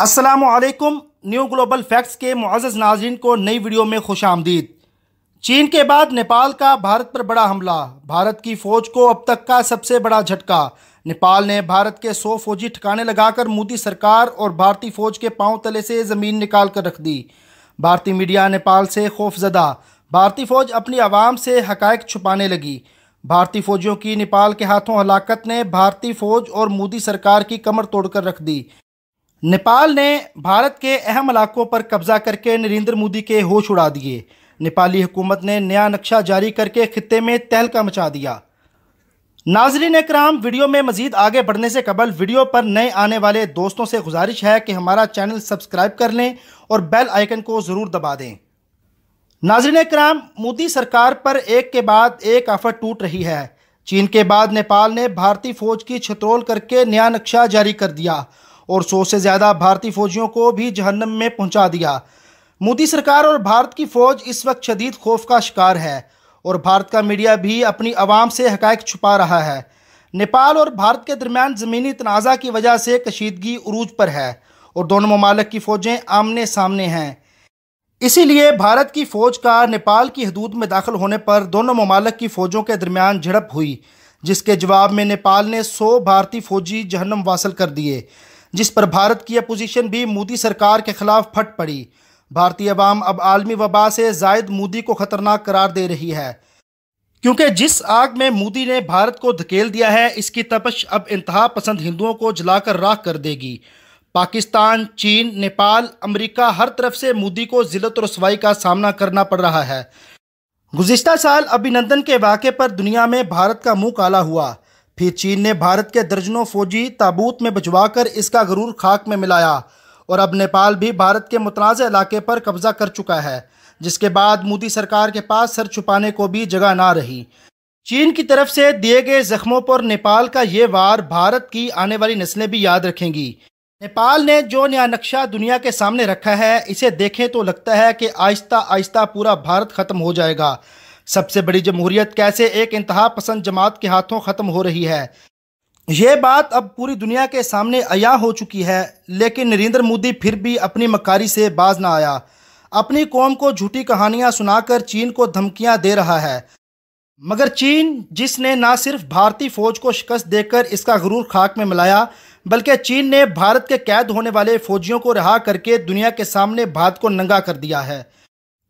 असलकुम new global facts के मुआज़ नाजरन को नई वीडियो में खुश आमदीद। चीन के बाद नेपाल का भारत पर बड़ा हमला। भारत की फ़ौज को अब तक का सबसे बड़ा झटका। नेपाल ने भारत के सौ फौजी ठिकाने लगाकर मोदी सरकार और भारतीय फ़ौज के पाँव तले से ज़मीन निकाल कर रख दी। भारतीय मीडिया नेपाल से खौफजदा। भारतीय फ़ौज अपनी आवाम से हकायक छुपाने लगी। भारतीय फ़ौजियों की नेपाल के हाथों हलाकत ने भारतीय फ़ौज और मोदी सरकार की कमर तोड़कर रख दी। नेपाल ने भारत के अहम इलाकों पर कब्जा करके नरेंद्र मोदी के होश उड़ा दिए। नेपाली हुकूमत ने नया नक्शा जारी करके खत्े में तहलका मचा दिया। नाजरीन कराम वीडियो में मजीद आगे बढ़ने से कबल वीडियो पर नए आने वाले दोस्तों से गुजारिश है कि हमारा चैनल सब्सक्राइब कर लें और बेल आइकन को ज़रूर दबा दें। नाजरीन कराम मोदी सरकार पर एक के बाद एक आफत टूट रही है। चीन के बाद नेपाल ने भारतीय फौज की छतरोल करके नया नक्शा जारी कर दिया। और सौ से ज़्यादा भारतीय फौजियों को भी जहन्नम में पहुँचा दिया। मोदी सरकार और भारत की फ़ौज इस वक्त शदीद खौफ का शिकार है और भारत का मीडिया भी अपनी आवाम से हकायक छुपा रहा है। नेपाल और भारत के दरमियान ज़मीनी तनाज़ा की वजह से कशीदगी उरूज पर है और दोनों ममालक की फ़ौजें आमने सामने हैं। इसीलिए भारत की फ़ौज का नेपाल की हदूद में दाखिल होने पर दोनों ममालक की फ़ौजों के दरमियान झड़प हुई, जिसके जवाब में नेपाल ने सौ भारतीय फ़ौजी जहन्नम वासल कर दिए। जिस पर भारत की अपोजिशन भी मोदी सरकार के खिलाफ फट पड़ी। भारतीय अवाम अब आलमी वबा से जायद मोदी को खतरनाक करार दे रही है। क्योंकि जिस आग में मोदी ने भारत को धकेल दिया है, इसकी तपश अब इंतहा पसंद हिंदुओं को जलाकर राख कर देगी। पाकिस्तान, चीन, नेपाल, अमेरिका हर तरफ़ से मोदी को जिलत रसवाई का सामना करना पड़ रहा है। गुज्त साल अभिनंदन के वाक़े पर दुनिया में भारत का मुँह काला हुआ। फिर चीन ने भारत के दर्जनों फौजी ताबूत में भिजवाकर इसका गरूर खाक में मिलाया। और अब नेपाल भी भारत के मुतनाज़ इलाके पर कब्जा कर चुका है, जिसके बाद मोदी सरकार के पास सर छुपाने को भी जगह ना रही। चीन की तरफ़ से दिए गए जख्मों पर नेपाल का ये वार भारत की आने वाली नस्लें भी याद रखेंगी। नेपाल ने जो नया नक्शा दुनिया के सामने रखा है, इसे देखें तो लगता है कि आहिस्ता आहिस्ता पूरा भारत ख़त्म हो जाएगा। सबसे बड़ी जमहूरियत कैसे एक इंतहा पसंद जमात के हाथों ख़त्म हो रही है? ये बात अब पूरी दुनिया के सामने अया हो चुकी है, लेकिन नरेंद्र मोदी फिर भी अपनी मकारी से बाज ना आया। अपनी कौम को झूठी कहानियाँ सुनाकर चीन को धमकियाँ दे रहा है। मगर चीन, जिसने ना सिर्फ़ भारतीय फौज को शिकस्त देकर इसका गरूर खाक में मिलाया, बल्कि चीन ने भारत के कैद होने वाले फौजियों को रिहा करके दुनिया के सामने भारत को नंगा कर दिया है।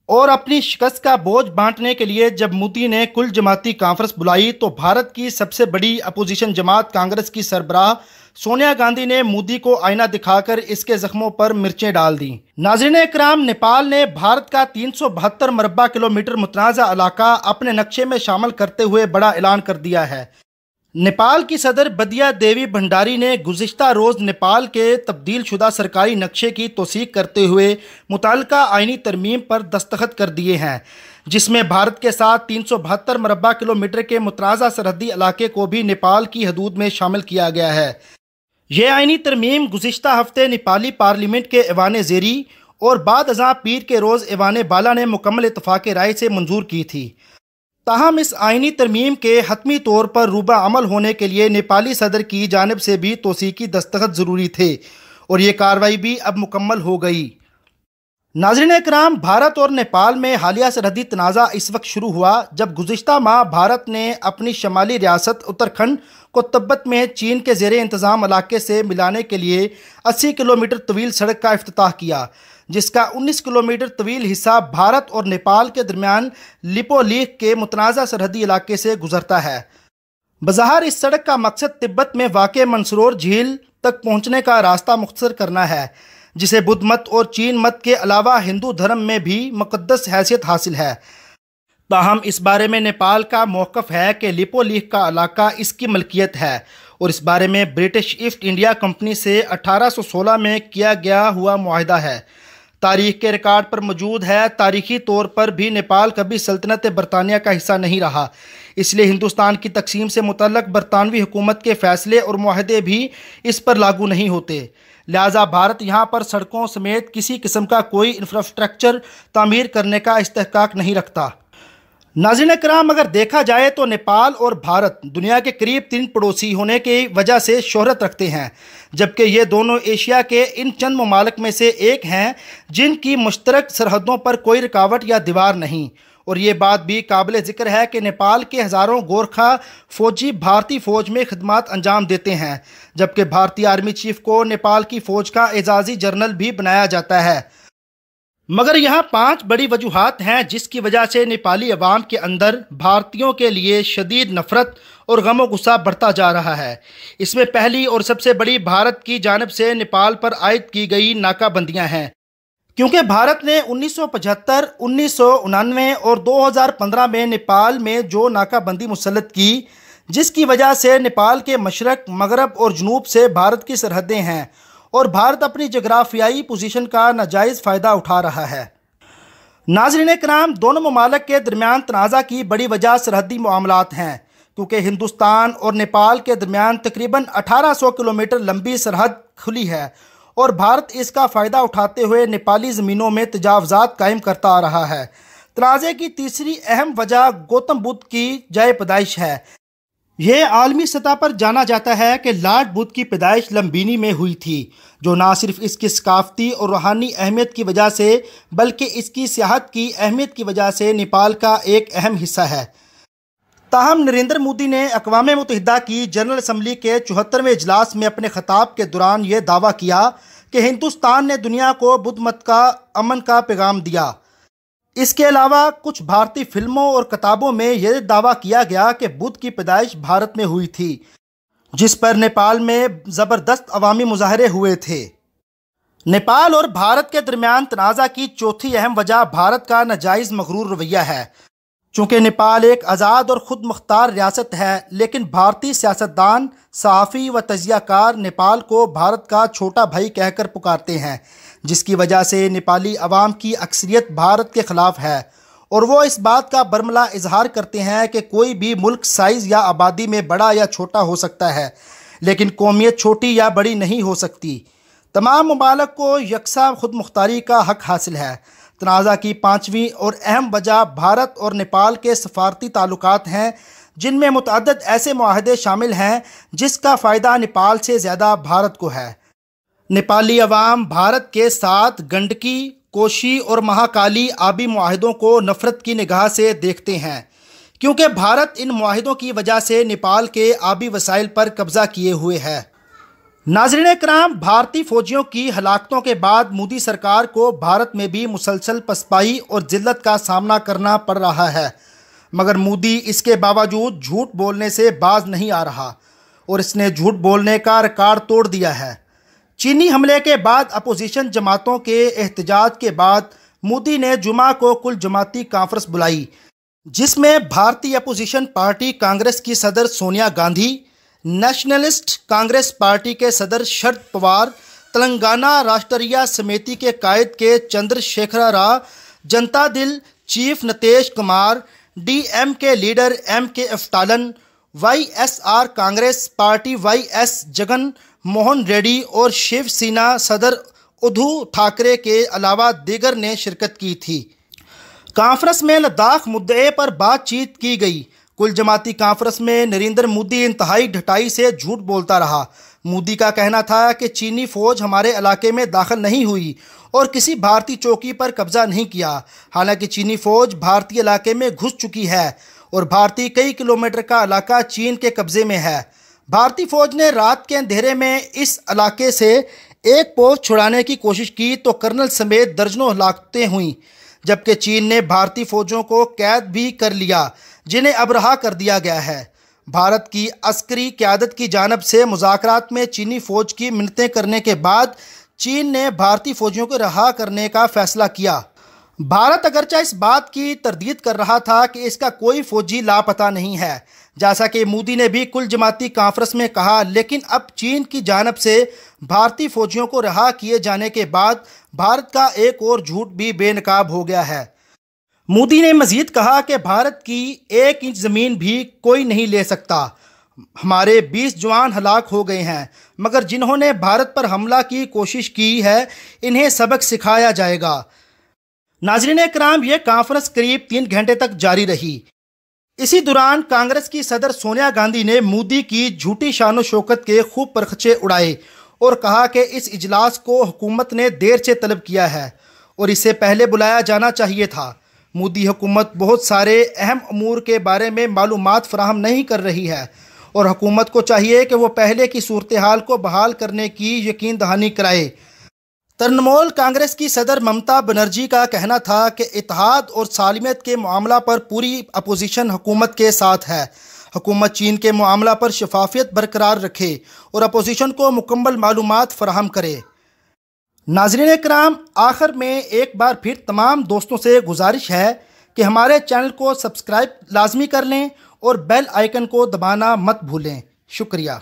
और अपनी शिकस्त का बोझ बांटने के लिए जब मोदी ने कुल जमाती कॉन्फ्रेंस बुलाई तो भारत की सबसे बड़ी अपोजिशन जमात कांग्रेस की सरबराह सोनिया गांधी ने मोदी को आईना दिखाकर इसके जख्मों पर मिर्चें डाल दी। नाजरीन कराम नेपाल ने भारत का तीन सौ बहत्तर मरबा किलोमीटर मुतनाज़ा इलाका अपने नक्शे में शामिल करते हुए बड़ा ऐलान कर दिया है। नेपाल की सदर बदिया देवी भंडारी ने गुज्त रोज़ नेपाल के तब्दील शुदा सरकारी नक्शे की तोसीक करते हुए मुतल आइनी तरमीम पर दस्तखत कर दिए हैं, जिसमें भारत के साथ तीन सौ बहत्तर मरबा किलोमीटर के मुतराज़ा सरहदी इलाके को भी नेपाल की हदूद में शामिल किया गया है। ये आइनी तरमीम गुज्त हफ़्ते नेपाली पार्लियामेंट के ऐवान जेरी और बाद अजा पीर के रोज़ ऐवान बाला ने मुकम्मल इतफाक़ राय से मंजूर की थी। ताहम इस आइनी तरमीम के हतमी तौर पर रूबा अमल होने के लिए नेपाली सदर की जानब से भी तोसीकी दस्तखत ज़रूरी थे और ये कार्रवाई भी अब मुकम्मल हो गई। नाजरन कराम भारत और नेपाल में हालिया सरहदी तनाज़ा इस वक्त शुरू हुआ, जब गुज्त माह भारत ने अपनी शमाली रियासत उत्तराखंड को तब्बत में चीन के जेर इंतज़ाम इलाके से मिलाने के लिए 80 किलोमीटर तवील सड़क का अफ्ताह किया, जिसका 19 किलोमीटर तवील हिस्सा भारत और नेपाल के दरमियान लिपोलीख के मुतनाज़ा सरहदी इलाके से गुजरता है। बज़ाहर, इस सड़क का मकसद तिब्बत में वाक़ मंसरोर झील तक पहुँचने का रास्ता मुख्तर करना है। जिसे बुद्ध मत और चीन मत के अलावा हिंदू धर्म में भी मुकदस हैसियत हासिल है। ताहम इस बारे में नेपाल का मौक़ है कि लिपोलीख का इलाका इसकी मलकियत है और इस बारे में ब्रिटिश ईस्ट इंडिया कंपनी से 1816 में किया गया हुआ माहिदा है। तारीख के रिकॉर्ड पर मौजूद है। तारीखी तौर पर भी नेपाल कभी सल्तनत बरतानिया का हिस्सा नहीं रहा। इसलिए हिंदुस्तान की तकसीम से मुतलक बरतानवी हुकूमत के फैसले और माहदे भी इस पर लागू नहीं होते। लिहाजा भारत यहाँ पर सड़कों समेत किसी किस्म का कोई इंफ्रास्ट्रक्चर तामीर करने का इस्तेकाक नहीं रखता। नाजिन कराम अगर देखा जाए तो नेपाल और भारत दुनिया के करीब तीन पड़ोसी होने की वजह से शोहरत रखते हैं, जबकि ये दोनों एशिया के इन चंद ममालक में से एक हैं जिनकी मुश्तरक सरहदों पर कोई रुकावट या दीवार नहीं। और ये बात भी काबिल ज़िक्र है कि नेपाल के हज़ारों गोरखा फ़ौजी भारतीय फ़ौज में खदमात अंजाम देते हैं, जबकि भारतीय आर्मी चीफ को नेपाल की फ़ौज का एजाज़ी जर्नल भी बनाया जाता है। मगर यहाँ पाँच बड़ी वजूहत हैं जिसकी वजह से नेपाली अवाम के अंदर भारतीयों के लिए शदीद नफरत और गम गुस्सा बढ़ता जा रहा है। इसमें पहली और सबसे बड़ी भारत की जानब से नेपाल पर आयद की गई नाकाबंदियाँ हैं। क्योंकि भारत ने 1975, उन्नीस और 2015 में नेपाल में जो नाकाबंदी मुसलत की जिसकी वजह से नेपाल के मशरक मगरब और जनूब से भारत की सरहदें हैं और भारत अपनी जगराफियाई पोजीशन का नाजायज़ फ़ायदा उठा रहा है। नाजरीन कराम दोनों ममालक के दरमियान तनाज़ा की बड़ी वजह सरहदी मामलात हैं क्योंकि हिंदुस्तान और नेपाल के दरमियान तकरीबन 1800 किलोमीटर लंबी सरहद खुली है और भारत इसका फ़ायदा उठाते हुए नेपाली ज़मीनों में तजावज़ात कायम करता आ रहा है। तनाज़े की तीसरी अहम वजह गौतम बुद्ध की जय पैदाइश है। यह आलमी सतह पर जाना जाता है कि लॉर्ड बुद्ध की पैदाइश लंबीनी में हुई थी, जो ना सिर्फ़ इसकी सकाफती और रूहानी अहमियत की वजह से, बल्कि इसकी सियाहत की अहमियत की वजह से नेपाल का एक अहम हिस्सा है। ताहम नरेंद्र मोदी ने अकवा मुतहदा की जनरल असम्बली के चौहत्तरवें इजलास में अपने खताब के दौरान ये दावा किया कि हिंदुस्तान ने दुनिया को बुद्ध मत का, अमन का पैगाम दिया। इसके अलावा कुछ भारतीय फ़िल्मों और किताबों में यह दावा किया गया कि बुद्ध की पैदाइश भारत में हुई थी, जिस पर नेपाल में ज़बरदस्त अवामी मुजाहरे हुए थे। नेपाल और भारत के दरमियान तनाज़ा की चौथी अहम वजह भारत का नाजायज़ मगरूर रवैया है। चूँकि नेपाल एक आज़ाद और ख़ुद मुख्तार रियासत है, लेकिन भारतीय सियासतदान, सहाफ़ी व तजियाकार नेपाल को भारत का छोटा भाई कहकर पुकारते हैं, जिसकी वजह से नेपाली अवाम की अक्सरियत भारत के ख़िलाफ़ है। और वो इस बात का बरमला इजहार करते हैं कि कोई भी मुल्क साइज़ या आबादी में बड़ा या छोटा हो सकता है, लेकिन कौमियत छोटी या बड़ी नहीं हो सकती। तमाम ममालक को यकसा खुद मुख्तारी का हक हासिल है। तनाज़ा की पाँचवीं और अहम वजह भारत और नेपाल के सफारती ताल्लुक हैं, जिनमें मुतद ऐसे माहदे शामिल हैं, जिसका फ़ायदा नेपाल से ज़्यादा भारत को है। नेपाली अवाम भारत के साथ गंडकी, कोशी और महाकाली आबी माहों को नफ़रत की निगाह से देखते हैं, क्योंकि भारत इन माहों की वजह से नेपाल के आबी वसाइल पर कब्ज़ा किए हुए है। नाजरीन कराम भारतीय फौजियों की हलाकतों के बाद मोदी सरकार को भारत में भी मुसलसल पसपाई और जिल्लत का सामना करना पड़ रहा है। मगर मोदी इसके बावजूद झूठ बोलने से बाज नहीं आ रहा और इसने झूठ बोलने का रिकॉर्ड तोड़ दिया है। चीनी हमले के बाद अपोजिशन जमातों के एहतजाज के बाद मोदी ने जुमा को कुल जमाती कॉन्फ्रेंस बुलाई, जिसमें भारतीय अपोजिशन पार्टी कांग्रेस की सदर सोनिया गांधी नेशनलिस्ट कांग्रेस पार्टी के सदर शरद पवार, तेलंगाना राष्ट्रीय समिति के कायद के चंद्रशेखर राव, जनता दिल चीफ नितेश कुमार, डीएम के leader M K अफ्तालन YSR Congress party YS Jagan Mohan Reddy और शिवसेना सदर उद्धव ठाकरे के अलावा दीगर ने शिरकत की थी। कॉन्फ्रेंस में लद्दाख मुद्दे पर बातचीत की गई। कुल जमाती कॉन्फ्रेंस में नरेंद्र मोदी इंतहाई ढटाई से झूठ बोलता रहा। मोदी का कहना था कि चीनी फौज हमारे इलाके में दाखिल नहीं हुई और किसी भारतीय चौकी पर कब्जा नहीं किया। हालाँकि चीनी फौज भारतीय इलाके में घुस चुकी है और भारतीय कई किलोमीटर का इलाका चीन के कब्जे में है। भारतीय फौज ने रात के अंधेरे में इस इलाके से एक पोस्ट छुड़ाने की कोशिश की तो कर्नल समेत दर्जनों हलाकतें हुई, जबकि चीन ने भारतीय फौजों को कैद भी कर लिया। जिन्हें अब रहा कर दिया गया है। भारत की अस्करी क्यादत की जानब से मुजाकरात में चीनी फ़ौज की मिनतें करने के बाद चीन ने भारतीय फ़ौजियों को रहा करने का फैसला किया। भारत अगरचा इस बात की तरदीद कर रहा था कि इसका कोई फ़ौजी लापता नहीं है। जैसा कि मोदी ने भी कुल जमाती कॉन्फ्रेंस में कहा, लेकिन अब चीन की जानब से भारतीय फौजियों को रहा किए जाने के बाद भारत का एक और झूठ भी बेनकाब हो गया है। मोदी ने मजीद कहा कि भारत की एक इंच ज़मीन भी कोई नहीं ले सकता। हमारे 20 जवान हलाक हो गए हैं, मगर जिन्होंने भारत पर हमला की कोशिश की है, इन्हें सबक सिखाया जाएगा। नाजरीन कराम ये कॉन्फ्रेंस करीब तीन घंटे तक जारी रही। इसी दौरान कांग्रेस की सदर सोनिया गांधी ने मोदी की झूठी शान शौकत के खूब परखचे उड़ाए और कहा कि इस इजलास को हुकूमत ने देर से तलब किया है और इसे पहले बुलाया जाना चाहिए था। मोदी हुकूमत बहुत सारे अहम अमूर के बारे में मालूम फ्राहम नहीं कर रही है। और हुकूमत को चाहिए कि वह पहले की सूरत हाल को बहाल करने की यकीन दहानी कराए। तृणमूल कांग्रेस की सदर ममता बनर्जी का कहना था कि इतिहाद और सालमियत के मामला पर पूरी अपोजिशन हुकूमत के साथ है। हुकूमत चीन के मामला पर शफाफियत बरकरार रखे और अपोजिशन को मुकम्मल मालूम फराहम करे। नाजरीन कराम आखिर में एक बार फिर तमाम दोस्तों से गुजारिश है कि हमारे चैनल को सब्सक्राइब लाजमी कर लें और बेल आइकन को दबाना मत भूलें। शुक्रिया।